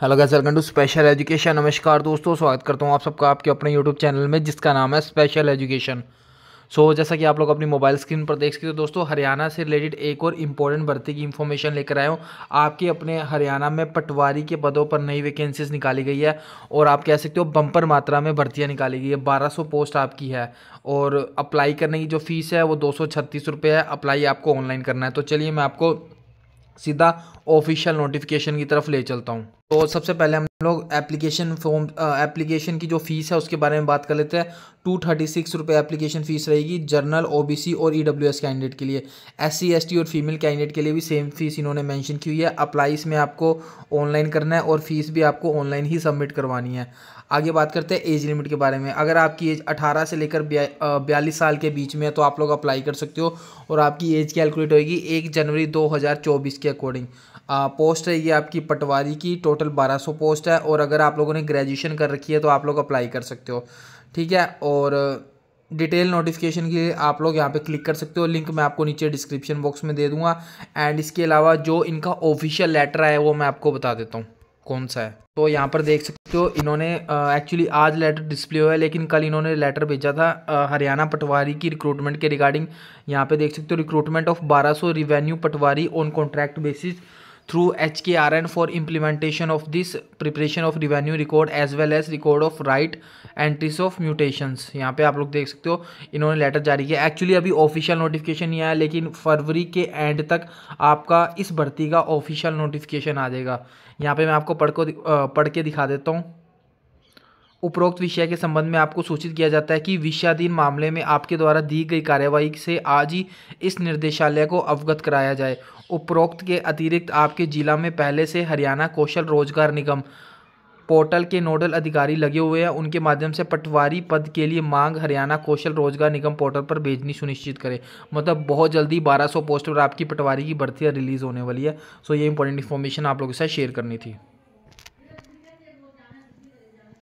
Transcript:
Hello guys welcome to special education नमस्कार दोस्तों स्वागत करता हूँ आप सबका आपके अपने यूट्यूब चैनल में जिसका नाम है स्पेशल एजुकेशन सो so, जैसा कि आप लोग अपनी मोबाइल स्क्रीन पर देख सकते हो दोस्तों हरियाणा से रिलेटेड एक और इम्पोर्टेंट भर्ती की इन्फॉर्मेशन लेकर आया हूँ। आपके अपने हरियाणा में पटवारी के पदों पर नई वैकेंसीज निकाली गई है और आप कह सकते हो बम्पर मात्रा में भर्तियाँ निकाली गई है। बारह सौ पोस्ट आपकी है और अप्लाई करने की जो फ़ीस है वो दो सौ छत्तीस रुपये है। अप्लाई आपको ऑनलाइन करना है। तो चलिए मैं आपको सीधा ऑफिशियल नोटिफिकेशन की तरफ़ ले चलता हूँ। तो सबसे पहले हम लोग एप्लीकेशन फॉर्म एप्लीकेशन की जो फ़ीस है उसके बारे में बात कर लेते हैं। टू थर्टी सिक्स रुपये एप्लीकेशन फ़ीस रहेगी जर्नल ओबीसी और ईडब्ल्यूएस e कैंडिडेट के लिए। एससी एसटी और फीमेल कैंडिडेट के लिए भी सेम फ़ीस इन्होंने मेंशन की हुई है। अप्लाई इसमें आपको ऑनलाइन करना है और फ़ीस भी आपको ऑनलाइन ही सबमिट करवानी है। आगे बात करते हैं एज लिमिट के बारे में। अगर आपकी एज 18 से लेकर बयालीस साल के बीच में है तो आप लोग अप्लाई कर सकते हो और आपकी एज कैलकुलेट होगी एक जनवरी 2024 के अकॉर्डिंग पोस्ट है ये आपकी पटवारी की टोटल 1200 पोस्ट है, और अगर आप लोगों ने ग्रेजुएशन कर रखी है तो आप लोग अप्लाई कर सकते हो। ठीक है? और डिटेल नोटिफिकेशन के लिए आप लोग यहाँ पे क्लिक कर सकते हो। लिंक मैं आपको नीचे डिस्क्रिप्शन बॉक्स में दे दूँगा। एंड इसके अलावा जो इनका ऑफिशियल लेटर है, वो मैं आपको बता देता हूँ, कौन सा है। तो यहाँ पर देख सकते हो, इन्होंने एक्चुअली आज लेटर डिस्प्ले हुआ है, लेकिन कल इन्होंने लेटर भेजा था हरियाणा पटवारी की रिक्रूटमेंट के रिगार्डिंग यहाँ पे देख सकते हो recruitment of 1200 revenue patwari on contract basis R N for implementation of this preparation of revenue record as well as record of right entries of mutation यहाँ पे आप लोग देख सकते हो, इन्होंने लेटर जारी किया। एक्चुअली अभी ऑफिशियल नोटिफिकेशन नहीं आया, लेकिन फरवरी के एंड तक आपका इस भर्ती का ऑफिशियल नोटिफिकेशन आ जाएगा। यहाँ पे मैं आपको पढ़ को पढ़ के दिखा देता हूँ। उपरोक्त विषय के संबंध में आपको सूचित किया जाता है कि विषयाधीन मामले में आपके द्वारा दी गई कार्यवाही से आज ही इस निर्देशालय को अवगत कराया जाए। उपरोक्त के अतिरिक्त आपके जिला में पहले से हरियाणा कौशल रोज़गार निगम पोर्टल के नोडल अधिकारी लगे हुए हैं। उनके माध्यम से पटवारी पद के लिए मांग हरियाणा कौशल रोज़गार निगम पोर्टल पर भेजनी सुनिश्चित करें। मतलब बहुत जल्दी 1200 पोस्ट पर आपकी पटवारी की भर्तियाँ रिलीज़ होने वाली है। सो ये इंपॉर्टेंट इन्फॉर्मेशन आप लोगों के साथ शेयर करनी थी।